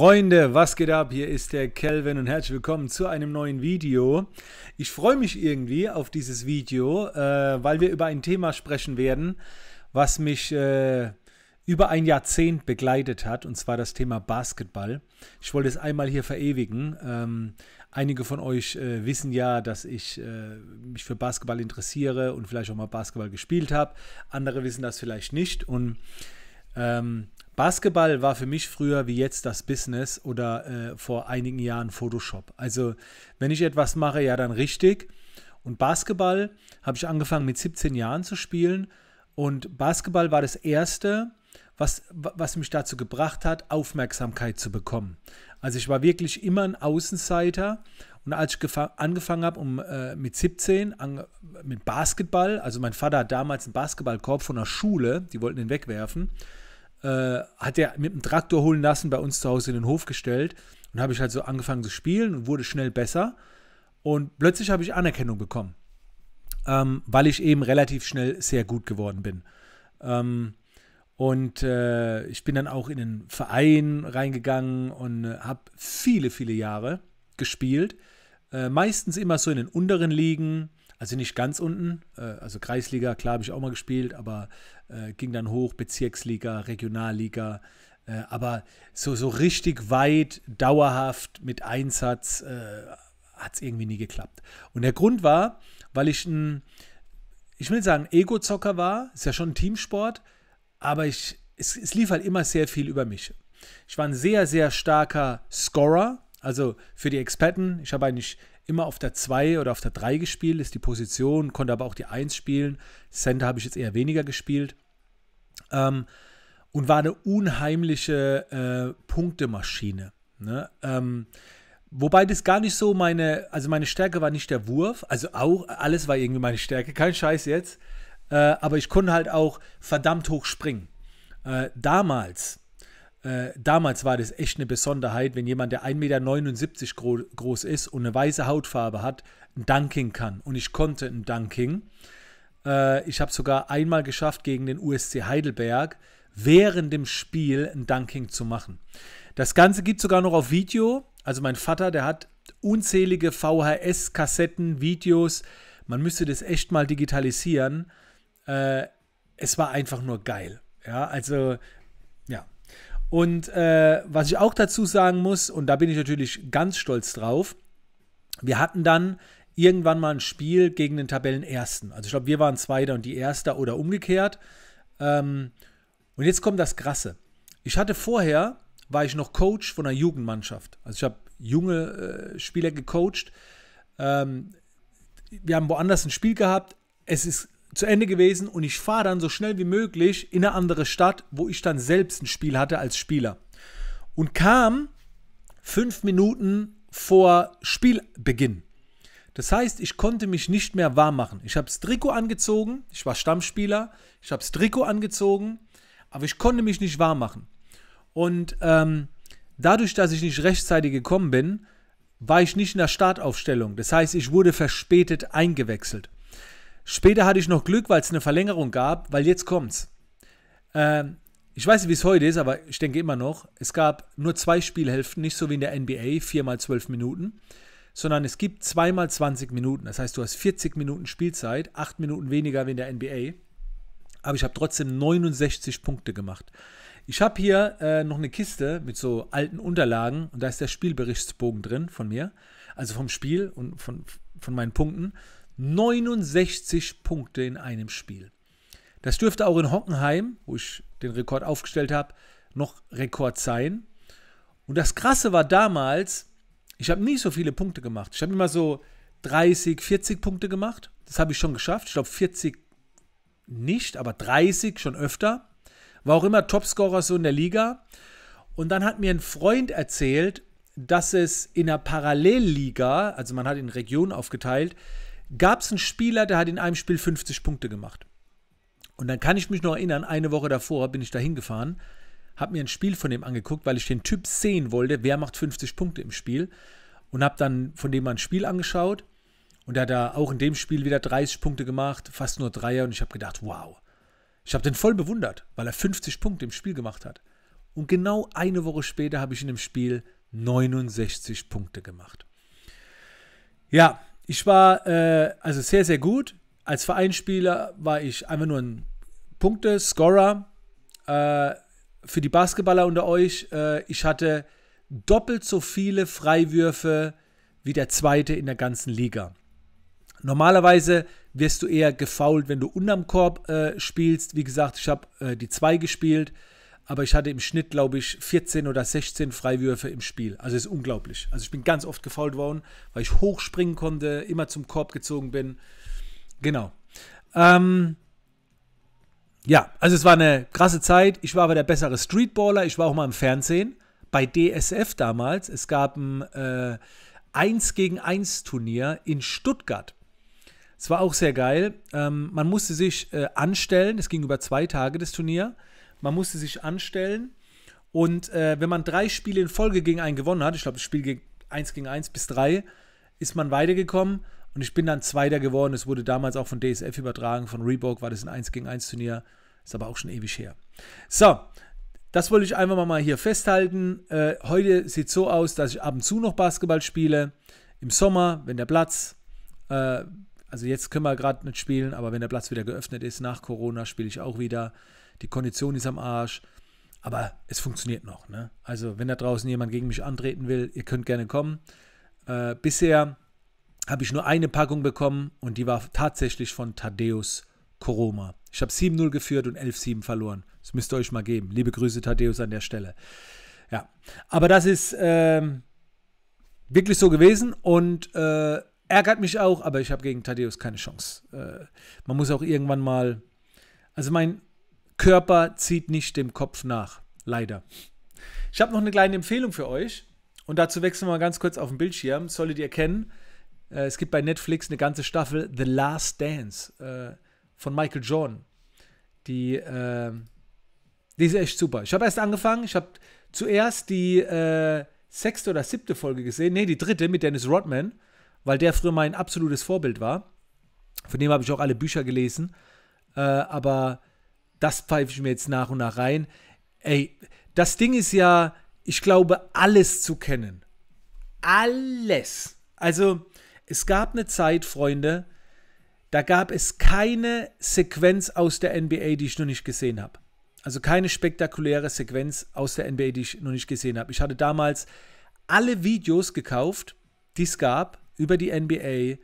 Freunde, was geht ab? Hier ist der Kelvin und herzlich willkommen zu einem neuen Video. Ich freue mich irgendwie auf dieses Video, äh, weil wir über ein Thema sprechen werden, was mich äh, über ein Jahrzehnt begleitet hat, und zwar das Thema Basketball. Ich wollte es einmal hier verewigen. Ähm, einige von euch äh, wissen ja, dass ich äh, mich für Basketball interessiere und vielleicht auch mal Basketball gespielt habe. Andere wissen das vielleicht nicht und ähm, Basketball war für mich früher wie jetzt das Business oder äh, vor einigen Jahren Photoshop. Also wenn ich etwas mache, ja dann richtig. Und Basketball habe ich angefangen mit 17 Jahren zu spielen. Und Basketball war das erste, was, was mich dazu gebracht hat, Aufmerksamkeit zu bekommen. Also ich war wirklich immer ein Außenseiter. Und als ich angefangen habe, um, äh, mit 17, an, mit Basketball, also mein Vater hat damals einen Basketballkorb von der Schule, die wollten ihn wegwerfen äh, hat er mit dem Traktor holen lassen, bei uns zu Hause in den Hof gestellt. Und habe ich halt so angefangen zu spielen und wurde schnell besser. Und plötzlich habe ich Anerkennung bekommen, ähm, weil ich eben relativ schnell sehr gut geworden bin. Ähm, und äh, ich bin dann auch in den Verein reingegangen und äh, habe viele, viele Jahre gespielt. Äh, meistens immer so in den unteren Ligen, also nicht ganz unten, äh, also Kreisliga, klar habe ich auch mal gespielt, aber äh, ging dann hoch, Bezirksliga, Regionalliga. Äh, aber so, so richtig weit, dauerhaft mit Einsatz hat es irgendwie nie geklappt. Und der Grund war, weil ich ein, ich will sagen, Ego-Zocker war, ist ja schon ein Teamsport, aber ich, es, es lief halt immer sehr viel über mich. Ich war ein sehr, sehr starker Scorer, also für die Experten. Ich habe eigentlich immer auf der 2 oder auf der 3 gespielt, ist die Position, konnte aber auch die 1 spielen. Center habe ich jetzt eher weniger gespielt. Ähm, und war eine unheimliche äh, Punktemaschine. Ne? Ähm, wobei das gar nicht so meine, also meine Stärke war nicht der Wurf, also auch, alles war irgendwie meine Stärke, kein Scheiß jetzt. Äh, aber ich konnte halt auch verdammt hoch springen. Äh, damals, äh, damals war das echt eine Besonderheit, wenn jemand, der 1,79 Meter gro groß ist und eine weiße Hautfarbe hat, ein Dunking kann. Und ich konnte ein Dunking. Äh, ich habe sogar einmal geschafft, gegen den USC Heidelberg während dem Spiel ein Dunking zu machen. Das Ganze gibt es sogar noch auf Video. Also mein Vater, der hat unzählige VHS-Kassetten, Videos. Man müsste das echt mal digitalisieren. Äh, es war einfach nur geil. Ja, also und äh, was ich auch dazu sagen muss, und da bin ich natürlich ganz stolz drauf, wir hatten dann irgendwann mal ein Spiel gegen den Tabellenersten. Also ich glaube, wir waren Zweiter und die Erster oder umgekehrt. Ähm, und jetzt kommt das Krasse. Ich hatte vorher, war ich noch Coach von einer Jugendmannschaft. Also ich habe junge äh, Spieler gecoacht. Ähm, wir haben woanders ein Spiel gehabt. Es ist zu Ende gewesen und ich fahre dann so schnell wie möglich in eine andere Stadt, wo ich dann selbst ein Spiel hatte als Spieler. Und kam fünf Minuten vor Spielbeginn. Das heißt, ich konnte mich nicht mehr warm machen. Ich habe das Trikot angezogen, ich war Stammspieler, ich habe das Trikot angezogen, aber ich konnte mich nicht warm machen. Und ähm, dadurch, dass ich nicht rechtzeitig gekommen bin, war ich nicht in der Startaufstellung. Das heißt, ich wurde verspätet eingewechselt. Später hatte ich noch Glück, weil es eine Verlängerung gab, weil jetzt kommt's. Ähm, ich weiß nicht, wie es heute ist, aber ich denke immer noch, es gab nur zwei Spielhälften, nicht so wie in der NBA, viermal zwölf Minuten, sondern es gibt zweimal 20 Minuten. Das heißt, du hast 40 Minuten Spielzeit, acht Minuten weniger wie in der NBA. Aber ich habe trotzdem 69 Punkte gemacht. Ich habe hier äh, noch eine Kiste mit so alten Unterlagen und da ist der Spielberichtsbogen drin von mir, also vom Spiel und von, von meinen Punkten. 69 Punkte in einem Spiel. Das dürfte auch in Hockenheim, wo ich den Rekord aufgestellt habe, noch Rekord sein. Und das Krasse war damals, ich habe nie so viele Punkte gemacht. Ich habe immer so 30, 40 Punkte gemacht. Das habe ich schon geschafft. Ich glaube 40 nicht, aber 30 schon öfter. War auch immer Topscorer so in der Liga. Und dann hat mir ein Freund erzählt, dass es in der Parallelliga, also man hat in Regionen aufgeteilt, gab es einen Spieler, der hat in einem Spiel 50 Punkte gemacht. Und dann kann ich mich noch erinnern, eine Woche davor bin ich da hingefahren, habe mir ein Spiel von dem angeguckt, weil ich den Typ sehen wollte, wer macht 50 Punkte im Spiel. Und habe dann von dem mal ein Spiel angeschaut. Und er hat da auch in dem Spiel wieder 30 Punkte gemacht, fast nur Dreier. Und ich habe gedacht, wow. Ich habe den voll bewundert, weil er 50 Punkte im Spiel gemacht hat. Und genau eine Woche später habe ich in dem Spiel 69 Punkte gemacht. Ja, ich war äh, also sehr, sehr gut. Als Vereinsspieler war ich einfach nur ein Punkte-Scorer. Äh, für die Basketballer unter euch, äh, ich hatte doppelt so viele Freiwürfe wie der zweite in der ganzen Liga. Normalerweise wirst du eher gefault, wenn du unterm Korb äh, spielst. Wie gesagt, ich habe äh, die 2 gespielt, aber ich hatte im Schnitt, glaube ich, 14 oder 16 Freiwürfe im Spiel. Also ist unglaublich. Also ich bin ganz oft gefault worden, weil ich hochspringen konnte, immer zum Korb gezogen bin. Genau. Ähm, ja, also es war eine krasse Zeit. Ich war aber der bessere Streetballer. Ich war auch mal im Fernsehen. Bei DSF damals. Es gab ein äh, 1 gegen 1 Turnier in Stuttgart. Es war auch sehr geil. Ähm, man musste sich äh, anstellen. Es ging über zwei Tage das Turnier. Man musste sich anstellen. Und äh, wenn man drei Spiele in Folge gegen einen gewonnen hat, ich glaube, das Spiel ging 1 gegen 1 bis 3, ist man weitergekommen. Und ich bin dann Zweiter geworden. Es wurde damals auch von DSF übertragen. Von Reebok war das ein 1 gegen 1 Turnier. Ist aber auch schon ewig her. So, das wollte ich einfach mal hier festhalten. Äh, heute sieht es so aus, dass ich ab und zu noch Basketball spiele. Im Sommer, wenn der Platz, äh, also jetzt können wir gerade nicht spielen, aber wenn der Platz wieder geöffnet ist, nach Corona spiele ich auch wieder. Die Kondition ist am Arsch. Aber es funktioniert noch. Ne? Also, wenn da draußen jemand gegen mich antreten will, ihr könnt gerne kommen. Äh, bisher habe ich nur eine Packung bekommen und die war tatsächlich von Thaddeus Koroma. Ich habe 7-0 geführt und 11-7 verloren. Das müsst ihr euch mal geben. Liebe Grüße, Thaddeus, an der Stelle. Ja, aber das ist ähm, wirklich so gewesen und äh, ärgert mich auch, aber ich habe gegen Thaddeus keine Chance. Äh, man muss auch irgendwann mal, also mein Körper zieht nicht dem Kopf nach, leider. Ich habe noch eine kleine Empfehlung für euch und dazu wechseln wir mal ganz kurz auf den Bildschirm. Solltet ihr kennen, äh, es gibt bei Netflix eine ganze Staffel The Last Dance äh, von Michael Jordan. Die, äh, die ist echt super. Ich habe erst angefangen, ich habe zuerst die äh, sechste oder siebte Folge gesehen, nee, die dritte mit Dennis Rodman, weil der früher mein absolutes Vorbild war. Von dem habe ich auch alle Bücher gelesen. Äh, aber das pfeife ich mir jetzt nach und nach rein. Ey, das Ding ist ja, ich glaube, alles zu kennen. Alles. Also, es gab eine Zeit, Freunde, da gab es keine Sequenz aus der NBA, die ich noch nicht gesehen habe. Also keine spektakuläre Sequenz aus der NBA, die ich noch nicht gesehen habe. Ich hatte damals alle Videos gekauft, die es gab über die NBA.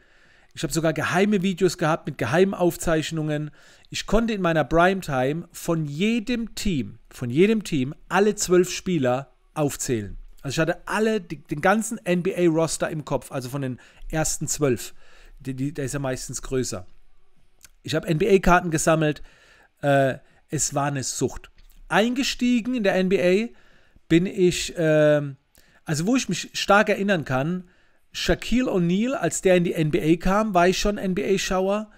Ich habe sogar geheime Videos gehabt mit geheimen Aufzeichnungen. Ich konnte in meiner Primetime von jedem Team, von jedem Team alle zwölf Spieler aufzählen. Also ich hatte alle, die, den ganzen NBA-Roster im Kopf, also von den ersten zwölf der ist ja meistens größer. Ich habe NBA-Karten gesammelt. Äh, es war eine Sucht. Eingestiegen in der NBA bin ich, äh, also wo ich mich stark erinnern kann, Shaquille O'Neal, als der in die NBA kam, war ich schon NBA-Schauer.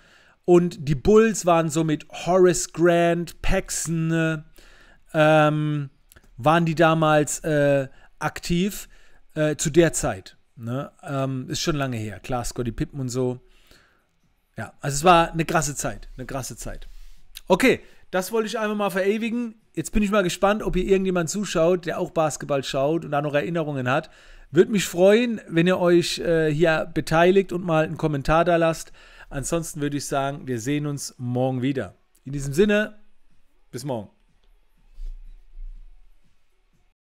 Und die Bulls waren so mit Horace Grant, Paxson, ähm, waren die damals äh, aktiv äh, zu der Zeit. Ne? Ähm, ist schon lange her. Klar, Scotty Pippen und so. Ja, also es war eine krasse Zeit. Eine krasse Zeit. Okay, das wollte ich einfach mal verewigen. Jetzt bin ich mal gespannt, ob hier irgendjemand zuschaut, der auch Basketball schaut und da noch Erinnerungen hat. Würde mich freuen, wenn ihr euch äh, hier beteiligt und mal einen Kommentar da lasst. Ansonsten würde ich sagen, wir sehen uns morgen wieder. In diesem Sinne, bis morgen.